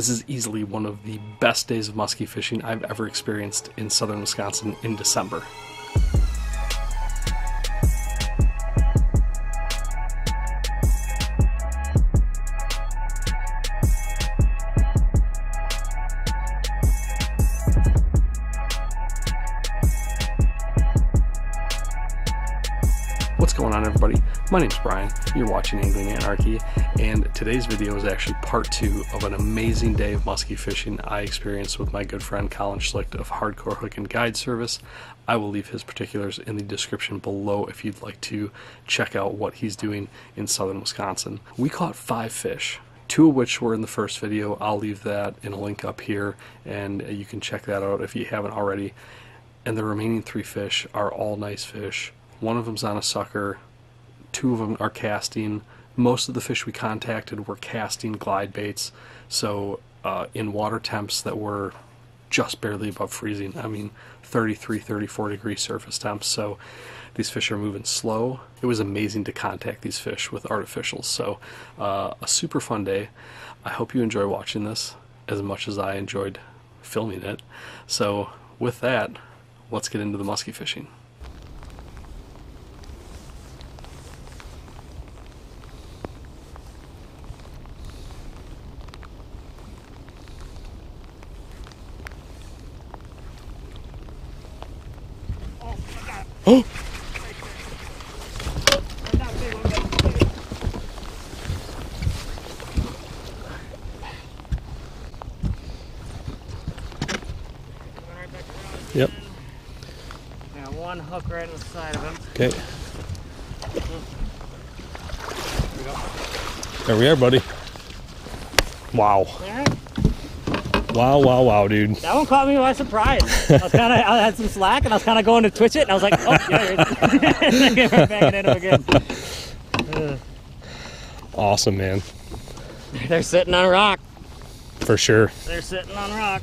This is easily one of the best days of muskie fishing I've ever experienced in southern Wisconsin in December. What's going on everybody? My name's Brian, you're watching Angling Anarchy, and today's video is actually part two of an amazing day of muskie fishing I experienced with my good friend Collin Schlicht of Hardcore Hookin Guide Service. I will leave his particulars in the description below if you'd like to check out what he's doing in southern Wisconsin. We caught five fish, two of which were in the first video. I'll leave that in a link up here, and you can check that out if you haven't already. And the remaining three fish are all nice fish one of them's on a sucker. Two of them are casting. Most of the fish we contacted were casting glide baits. So uh, in water temps that were just barely above freezing. I mean, 33, 34 degree surface temps. So these fish are moving slow. It was amazing to contact these fish with artificials. So uh, a super fun day. I hope you enjoy watching this as much as I enjoyed filming it. So with that, let's get into the muskie fishing. Oh! Yep. Got one hook right on the side of him. Okay. There we are, buddy. Wow. Wow, wow, wow, dude. That one caught me by surprise. I was kind of, I had some slack, and I was kind of going to twitch it, and I was like, oh, yeah, and I right back into him again. Awesome, man. They're sitting on rock. For sure. They're sitting on rock.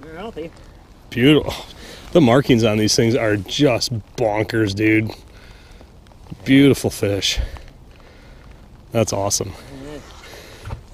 They're healthy. Beautiful. The markings on these things are just bonkers, dude. Beautiful fish. That's awesome.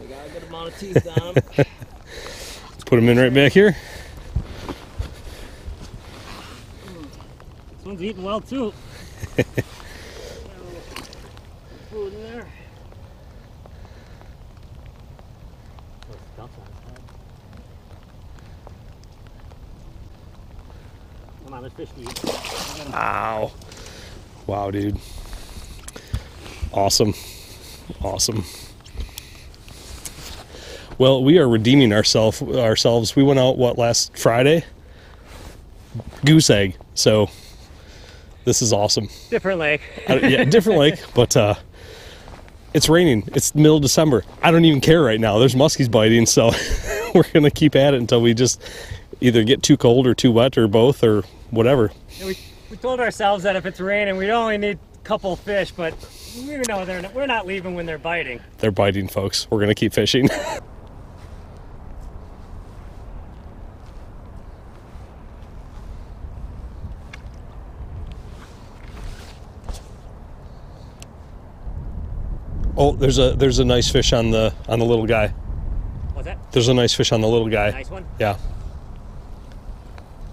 They got a good amount of teeth on them. Let's put them in right back here. This one's eating well too. Food in there. Come on, there's fish to eat. Ow. Wow, dude. Awesome. Awesome. Well, we are redeeming ourselves ourselves. We went out what last Friday? Goose egg. So this is awesome. Different lake. Yeah, different lake, but uh it's raining. It's middle of December. I don't even care right now. There's muskies biting, so we're gonna keep at it until we just either get too cold or too wet or both or whatever. And we, we told ourselves that if it's raining, we only need a couple fish, but we know they're not, we're not leaving when they're biting. They're biting, folks. We're gonna keep fishing. oh, there's a there's a nice fish on the on the little guy. What's that? There's a nice fish on the little guy. Nice one. Yeah.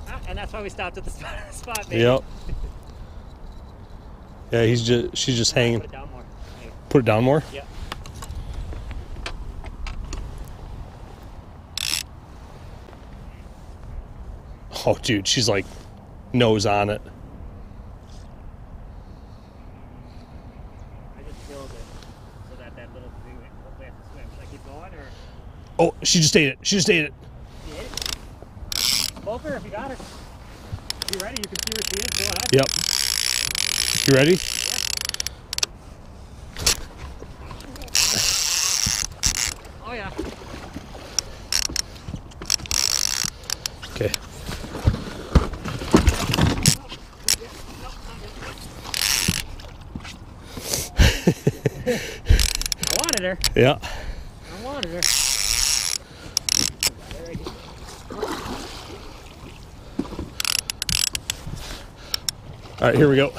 Ah, and that's why we stopped at the spot. spot maybe. Yep. Yeah, he's just she's just hanging. Put it down more. Put it down more. Yep. Oh, dude, she's like nose on it. I just filled it so that that little thing went hopefully to swim. Should I keep going or Oh, she just ate it. She just ate it. you hit it? Poke her if you got her. If you're ready, you can see where she is. Go ahead. Yep. You ready? Oh yeah. Okay. I wanted her. Yeah. I wanted her. All right, here we go.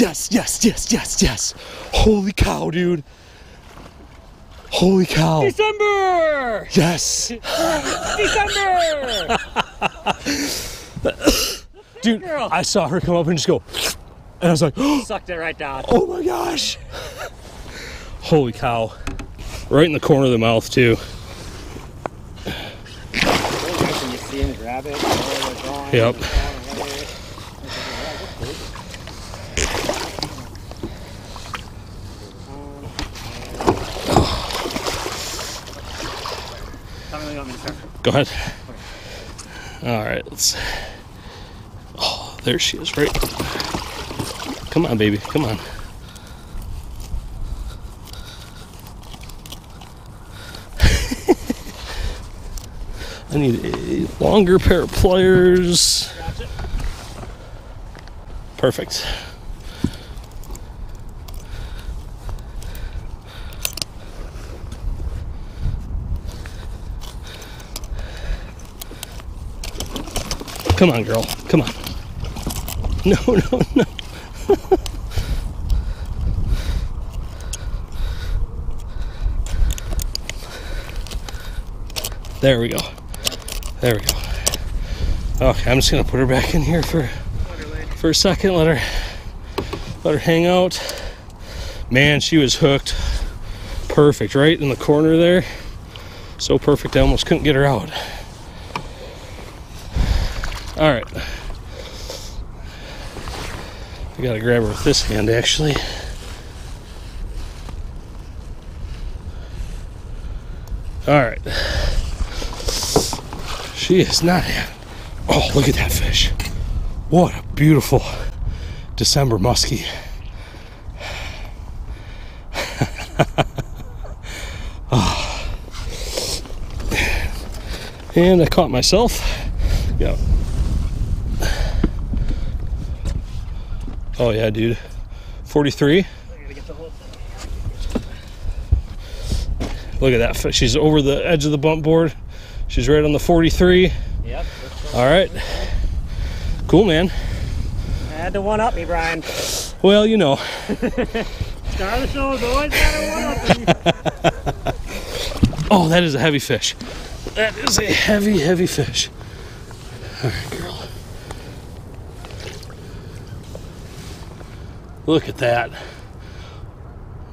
Yes, yes, yes, yes, yes. Holy cow, dude. Holy cow. December! Yes. December! Dude, girl. I saw her come up and just go, and I was like, Sucked it right down. oh my gosh. Holy cow. Right in the corner of the mouth, too. Can you see him grab it? Oh, they're going, Yep. they're going away. Tell me when you want me to start. Go ahead. All right, let's. Oh, there she is, right. Come on, baby. Come on. I need a longer pair of pliers. Perfect. Come on, girl. Come on. No, no, no. there we go. There we go. Okay, I'm just gonna put her back in here for for a second. Let her let her hang out. Man, she was hooked. Perfect, right in the corner there. So perfect, I almost couldn't get her out. All right. I gotta grab her with this hand actually. All right. She is not having. Oh, look at that fish. What a beautiful December muskie. Ah. And I caught myself. Yeah. Oh yeah, dude. 43. I gotta get the whole Look at that. fish. She's over the edge of the bump board. She's right on the 43. Yep. All right. Cool, man. I Had to one up me, Brian. Well, you know. Star of the always got to one up me. Oh, that is a heavy fish. That is a heavy, heavy fish. All right, girl. Look at that.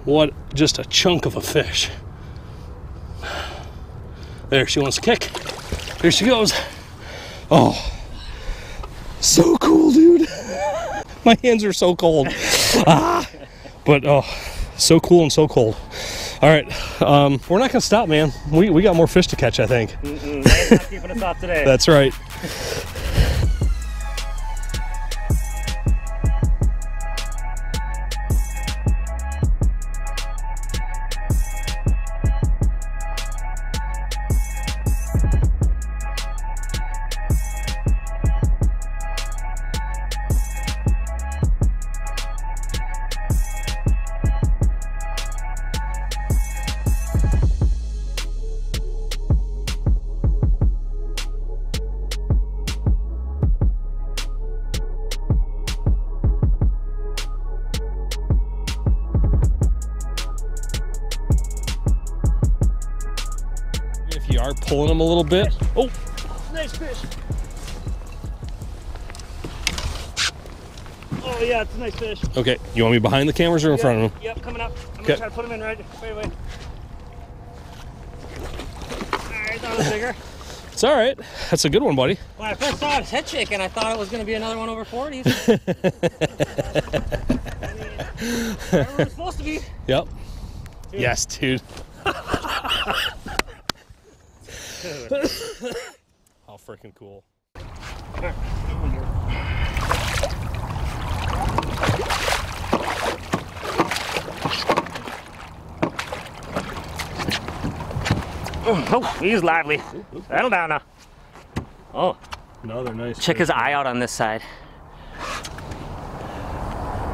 What just a chunk of a fish. There, she wants to kick. Here she goes. Oh, so cool, dude. My hands are so cold. ah, but oh, so cool and so cold. All right, um, we're not gonna stop, man. We, we got more fish to catch, I think. Mm-mm, not keeping us off today. That's right. Pulling them a little bit. Oh, nice fish. Oh yeah, it's a nice fish. okay. You want me behind the cameras or in front of them? Yep, coming up. I'm Okay. gonna try to put him in right, right away. Alright, that was bigger. It's all right. That's a good one, buddy. When I first saw his head shaking, I thought it was gonna be another one over 40s. I mean, supposed to be. Yep. Yes, dude. How freaking cool. Oh, he's lively. Settle down now. Oh, Another nice. check his eye out on this side.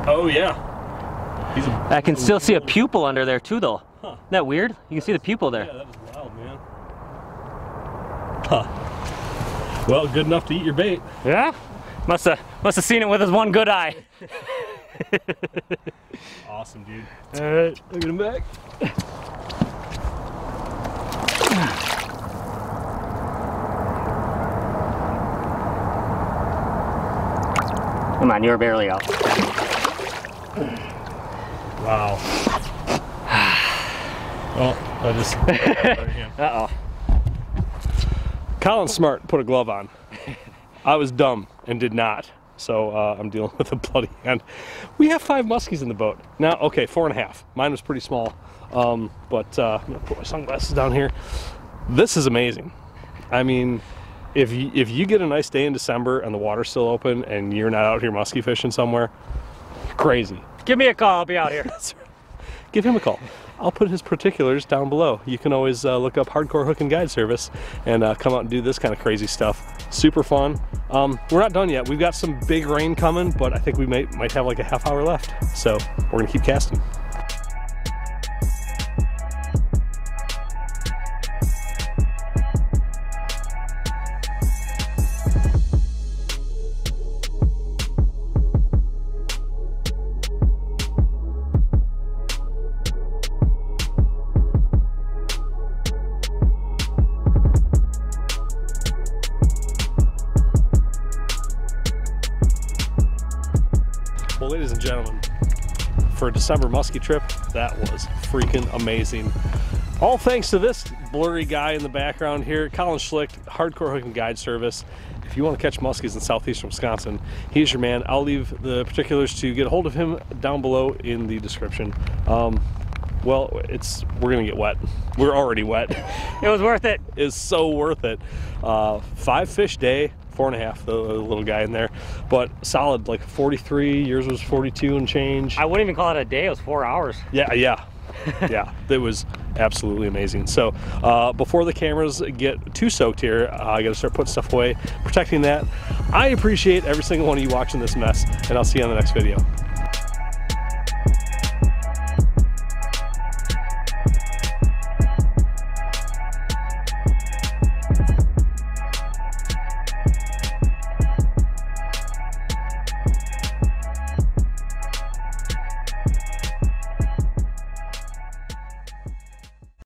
Oh yeah. He's a. I can still see a pupil under there too, though. Huh. Isn't that weird? You can see the pupil there. Yeah, that was wild, man. Huh. Well, good enough to eat your bait. Yeah? Must have must have seen it with his one good eye. Awesome, dude. All right. Look at him back. Come on, you're barely out. Wow. well, I just. Uh oh. Collin Smart put a glove on. I was dumb and did not. So uh, I'm dealing with a bloody hand. We have five muskies in the boat. Now, okay, four and a half. Mine was pretty small. Um, but uh, I'm gonna put my sunglasses down here. This is amazing. I mean, if you, if you get a nice day in December and the water's still open and you're not out here muskie fishing somewhere, crazy. Give me a call. I'll be out here. Give him a call. I'll put his particulars down below. You can always uh, look up Hardcore Hookin Guide Service and uh, come out and do this kind of crazy stuff. Super fun. Um, we're not done yet. We've got some big rain coming, but I think we might might have like a half hour left. So we're gonna keep casting. Well, ladies and gentlemen, for a December muskie trip, that was freaking amazing. All thanks to this blurry guy in the background here, Collin Schlicht, Hardcore Hookin Guide Service. If you want to catch muskies in southeastern Wisconsin, he's your man. I'll leave the particulars to get a hold of him down below in the description. Um, well, it's we're gonna get wet. We're already wet. It was worth it. it. is so worth it. Uh, five fish day, four and a half, the, the little guy in there, but solid, like 43. Yours was 42 and change. I wouldn't even call it a day. It was four hours. Yeah, yeah, yeah. It was absolutely amazing. So uh, before the cameras get too soaked here, uh, I got to start putting stuff away, protecting that. I appreciate every single one of you watching this mess, and I'll see you on the next video.